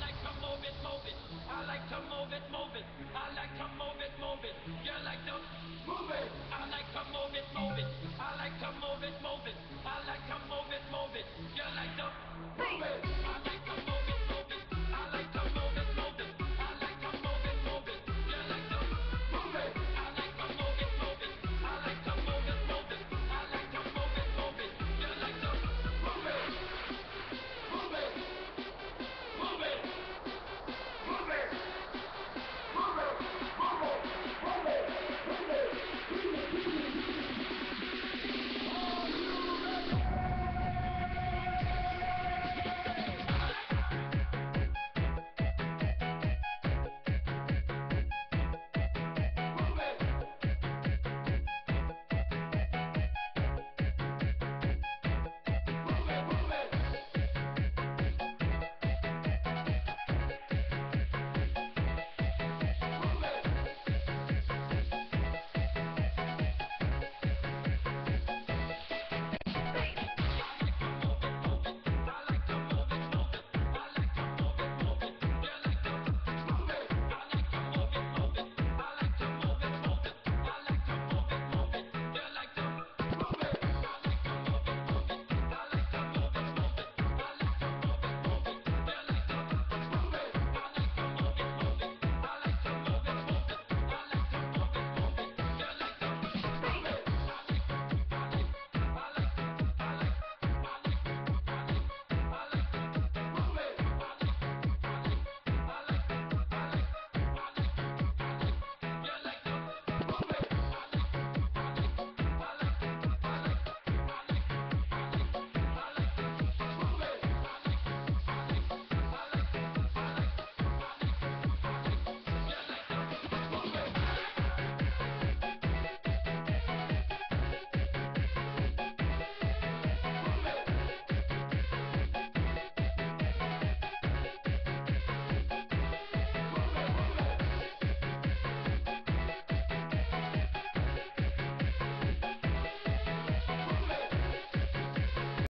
like to move it, move it. I